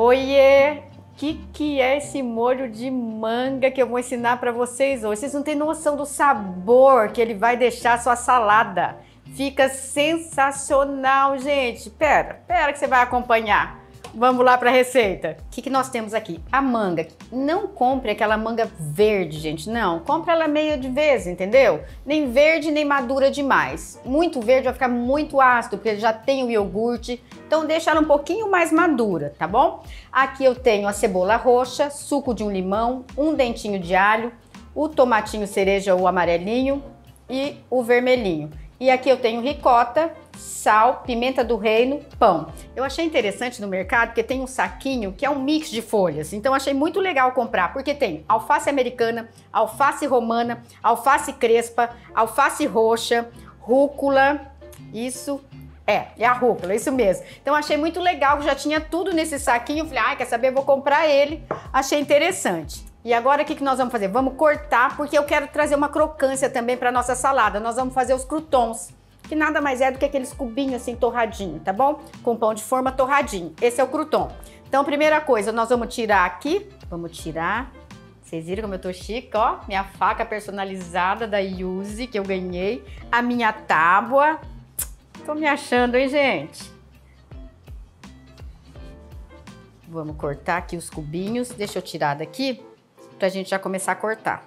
Oiê! Que, que é esse molho de manga que eu vou ensinar para vocês hoje? Vocês não têm noção do sabor que ele vai deixar a sua salada. Fica sensacional, gente. Pera, pera que você vai acompanhar. Vamos lá para a receita. O que, que nós temos aqui? A manga. Não compre aquela manga verde, gente. Não, compre ela meio de vez, entendeu? Nem verde, nem madura demais. Muito verde vai ficar muito ácido, porque já tem o iogurte. Então deixa ela um pouquinho mais madura, tá bom? Aqui eu tenho a cebola roxa, suco de um limão, um dentinho de alho, o tomatinho cereja ou amarelinho e o vermelhinho. E aqui eu tenho ricota, sal, pimenta do reino, pão. Eu achei interessante no mercado porque tem um saquinho que é um mix de folhas. Então achei muito legal comprar, porque tem alface americana, alface romana, alface crespa, alface roxa, rúcula, isso é, é a rúcula, isso mesmo. Então achei muito legal, já tinha tudo nesse saquinho. Falei, ai, quer saber? Vou comprar ele. Achei interessante. E agora o que, que nós vamos fazer? Vamos cortar, porque eu quero trazer uma crocância também para nossa salada. Nós vamos fazer os croutons, que nada mais é do que aqueles cubinhos assim torradinho, tá bom? Com pão de forma torradinho. Esse é o crouton. Então, primeira coisa, nós vamos tirar aqui, vamos tirar. Vocês viram como eu tô chique, ó? Minha faca personalizada da Yuzi que eu ganhei, a minha tábua. Tô me achando, hein, gente? Vamos cortar aqui os cubinhos. Deixa eu tirar daqui pra gente já começar a cortar.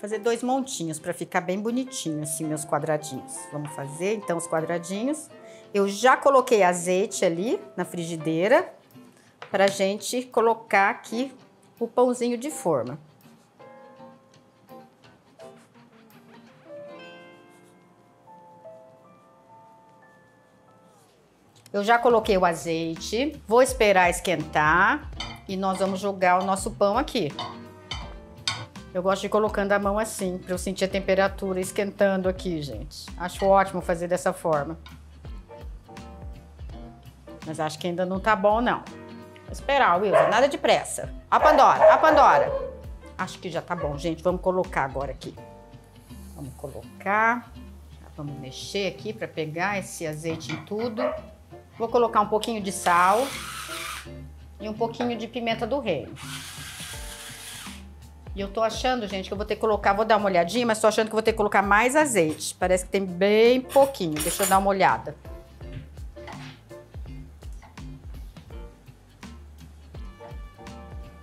Fazer dois montinhos para ficar bem bonitinho assim meus quadradinhos. Vamos fazer então os quadradinhos. Eu já coloquei azeite ali na frigideira pra gente colocar aqui o pãozinho de forma. Eu já coloquei o azeite, vou esperar esquentar e nós vamos jogar o nosso pão aqui. Eu gosto de ir colocando a mão assim, para eu sentir a temperatura esquentando aqui, gente. Acho ótimo fazer dessa forma. Mas acho que ainda não tá bom, não. Vou esperar, Wilson, nada de pressa. A Pandora, a Pandora. Acho que já tá bom, gente. Vamos colocar agora aqui. Vamos colocar. Vamos mexer aqui para pegar esse azeite em tudo. Vou colocar um pouquinho de sal e um pouquinho de pimenta do reino. E eu tô achando, gente, que eu vou ter que colocar, vou dar uma olhadinha, mas tô achando que vou ter que colocar mais azeite. Parece que tem bem pouquinho. Deixa eu dar uma olhada.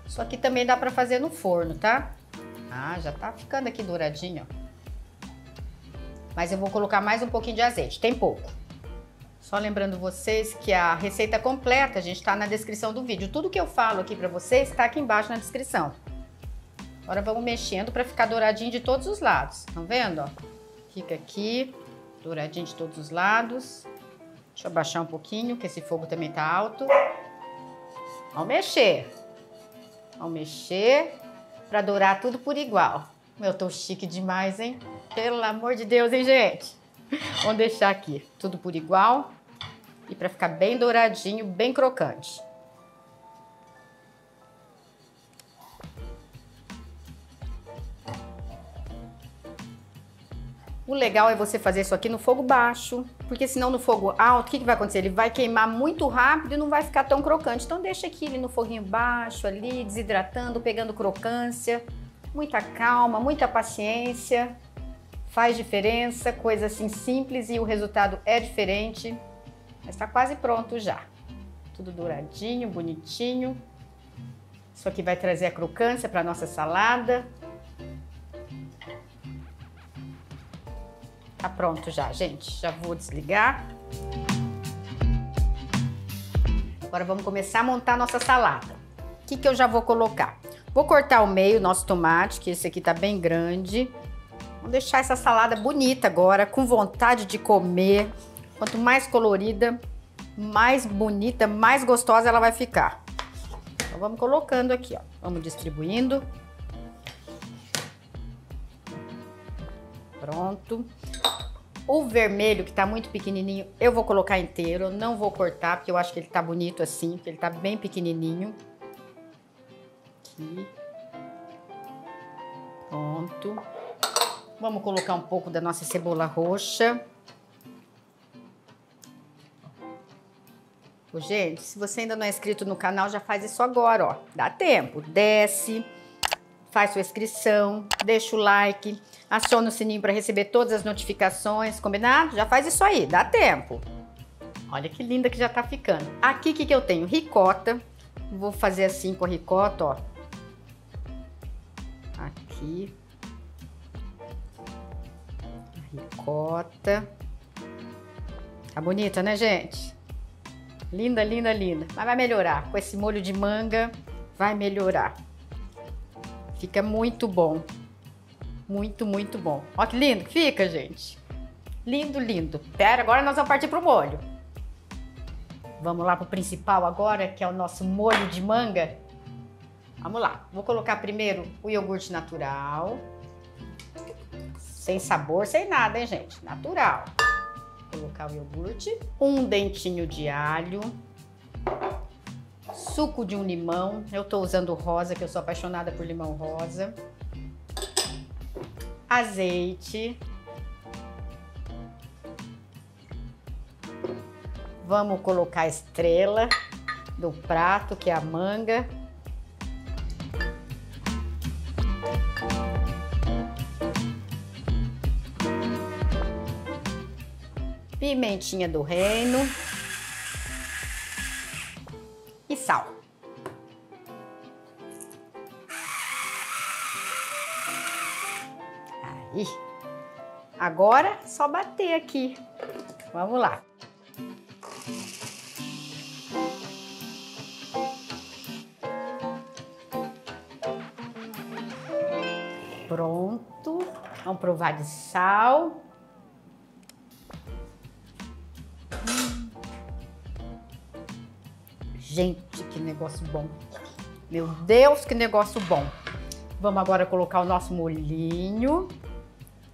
Isso aqui também dá pra fazer no forno, tá? Ah, já tá ficando aqui douradinho, ó. Mas eu vou colocar mais um pouquinho de azeite, tem pouco. Só lembrando vocês que a receita completa, a gente, tá na descrição do vídeo. Tudo que eu falo aqui pra vocês tá aqui embaixo na descrição. Agora vamos mexendo para ficar douradinho de todos os lados. Estão vendo, ó? Fica aqui, douradinho de todos os lados. Deixa eu abaixar um pouquinho, que esse fogo também tá alto. Vamos mexer. Vamos mexer para dourar tudo por igual. Eu tô chique demais, hein? Pelo amor de Deus, hein, gente? Vamos deixar aqui tudo por igual e para ficar bem douradinho, bem crocante. O legal é você fazer isso aqui no fogo baixo, porque senão no fogo alto, o que, que vai acontecer? Ele vai queimar muito rápido e não vai ficar tão crocante. Então deixa aqui ele no foguinho baixo ali, desidratando, pegando crocância. Muita calma, muita paciência. Faz diferença, coisa assim simples e o resultado é diferente. Mas está quase pronto já. Tudo douradinho, bonitinho. Isso aqui vai trazer a crocância para nossa salada. Tá pronto já, gente. Já vou desligar. Agora vamos começar a montar a nossa salada. O que, que eu já vou colocar? Vou cortar ao meio o nosso tomate, que esse aqui tá bem grande. Vamos deixar essa salada bonita agora, com vontade de comer. Quanto mais colorida, mais bonita, mais gostosa ela vai ficar. Então vamos colocando aqui, ó. Vamos distribuindo. Pronto. O vermelho, que tá muito pequenininho, eu vou colocar inteiro. Não vou cortar, porque eu acho que ele tá bonito assim, porque ele tá bem pequenininho. Aqui. Pronto. Vamos colocar um pouco da nossa cebola roxa. Gente, se você ainda não é inscrito no canal, já faz isso agora, ó. Dá tempo. Desce, faz sua inscrição, deixa o like, aciona o sininho para receber todas as notificações, combinado? Já faz isso aí, dá tempo. Olha que linda que já tá ficando. Aqui, o que, que eu tenho? Ricota. Vou fazer assim com a ricota, ó. Aqui. Ricota. Tá bonita, né, gente? Linda, linda, linda. Mas vai melhorar. Com esse molho de manga, vai melhorar. Fica muito bom. Muito, muito bom. Olha que lindo que fica, gente. Lindo, lindo. Pera, agora nós vamos partir pro molho. Vamos lá pro principal agora, que é o nosso molho de manga. Vamos lá. Vou colocar primeiro o iogurte natural. Sem sabor, sem nada, hein, gente? Natural. Vou colocar o iogurte. Um dentinho de alho. Suco de um limão. Eu tô usando rosa, que eu sou apaixonada por limão rosa. Azeite. Vamos colocar a estrela do prato, que é a manga. Pimentinha do reino. Sal. Aí. Agora, só bater aqui. Vamos lá. Pronto. Vamos provar de sal. Gente, que negócio bom. Meu Deus, que negócio bom. Vamos agora colocar o nosso molhinho.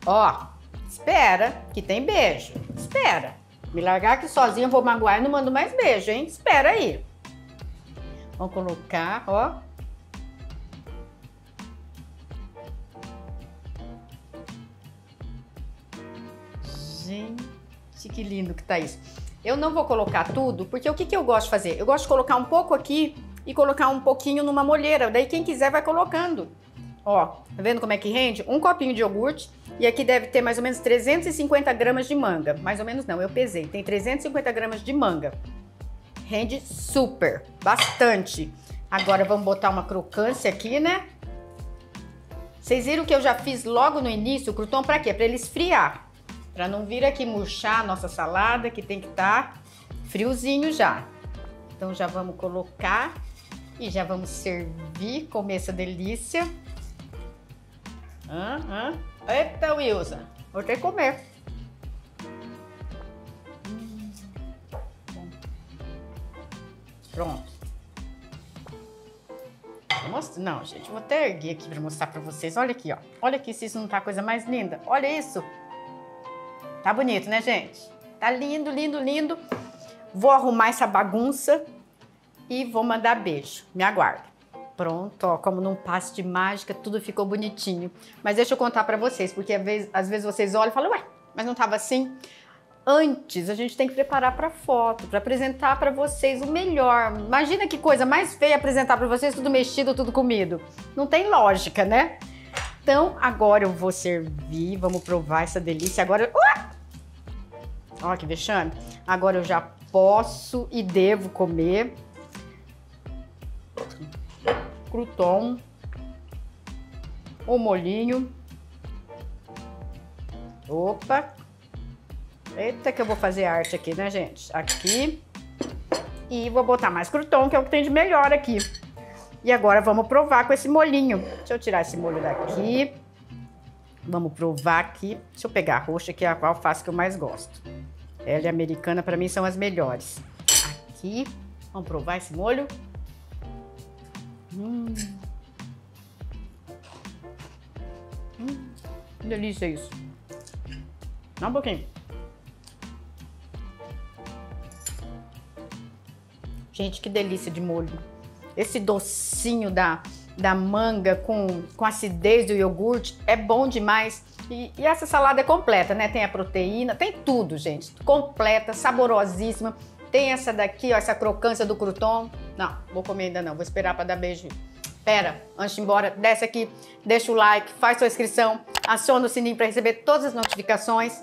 Ó, espera, que tem beijo. Espera. Me largar aqui sozinha, vou magoar e não mando mais beijo, hein? Espera aí. Vamos colocar, ó. Gente, que lindo que tá isso. Eu não vou colocar tudo, porque o que, que eu gosto de fazer? Eu gosto de colocar um pouco aqui e colocar um pouquinho numa molheira. Daí quem quiser vai colocando. Ó, tá vendo como é que rende? Um copinho de iogurte e aqui deve ter mais ou menos 350 gramas de manga. Mais ou menos não, eu pesei. Tem 350 gramas de manga. Rende super, bastante. Agora vamos botar uma crocância aqui, né? Vocês viram que eu já fiz logo no início o crouton para quê? Para ele esfriar. Para não vir aqui murchar a nossa salada, que tem que estar tá friozinho já. Então já vamos colocar e já vamos servir, comer essa delícia. Hã? Hã? Eita, Wilson, vou ter que comer. Hum, Pronto. Não, gente, vou até erguer aqui para mostrar para vocês. Olha aqui, ó. Olha aqui se isso não tá a coisa mais linda. Olha isso. Tá bonito, né, gente? Tá lindo, lindo, lindo. Vou arrumar essa bagunça e vou mandar beijo. Me aguarda. Pronto, ó, como num passe de mágica, tudo ficou bonitinho. Mas deixa eu contar para vocês, porque às vezes, às vezes vocês olham e falam, ué, mas não tava assim? Antes, a gente tem que preparar para foto, para apresentar para vocês o melhor. Imagina que coisa mais feia apresentar para vocês tudo mexido, tudo comido. Não tem lógica, né? Então, agora eu vou servir, vamos provar essa delícia. Agora, Olha que vexame. Agora eu já posso e devo comer crouton, o molhinho. Opa! Eita que eu vou fazer arte aqui, né, gente? Aqui. E vou botar mais crouton, que é o que tem de melhor aqui. E agora vamos provar com esse molhinho. Deixa eu tirar esse molho daqui. Vamos provar aqui. Deixa eu pegar a roxa, que é a alface que eu mais gosto. Ela e americana, para mim, são as melhores. Aqui. Vamos provar esse molho. Hum. Hum, que delícia isso. Dá um pouquinho. Gente, que delícia de molho. Esse docinho da, da manga com, com acidez do iogurte é bom demais. E, e, essa salada é completa, né? Tem a proteína, tem tudo, gente. Completa, saborosíssima. Tem essa daqui, ó, essa crocância do crouton. Não, vou comer ainda não, vou esperar para dar beijo. Pera, antes de ir embora, desce aqui, deixa o like, faz sua inscrição, aciona o sininho para receber todas as notificações.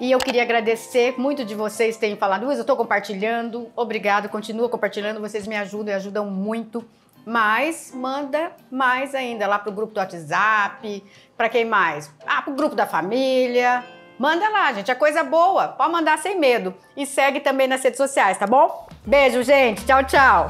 E eu queria agradecer muito de vocês terem falado, Luiz, eu estou compartilhando, obrigado, continua compartilhando, vocês me ajudam e ajudam muito. Mas manda mais ainda lá pro grupo do WhatsApp, para quem mais? Ah, pro grupo da família. Manda lá, gente, é coisa boa. Pode mandar sem medo. E segue também nas redes sociais, tá bom? Beijo, gente. Tchau, tchau.